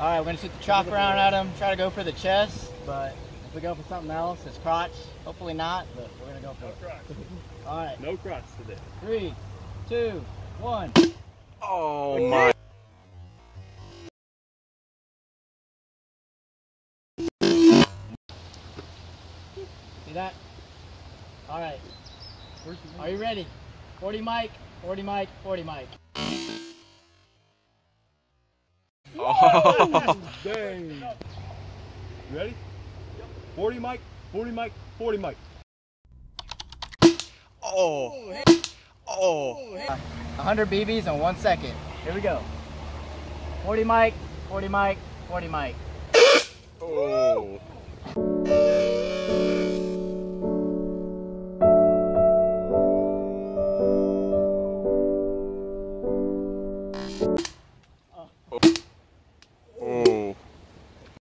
All right, we're gonna shoot the chalk around at him. Try to go for the chest, but if we go for something else, his crotch. Hopefully not, but we're gonna go for it. All right, No crotch today. three, two, one. Oh my. See that? All right. Are you ready? 40 Mike, 40 Mike, 40 Mike. Oh, dang. Ready? 40 Mike, 40 Mike, 40 Mike. Oh. Oh. 100 BBs in one second. Here we go. 40 Mike, 40 Mike, 40 Mike. Oh.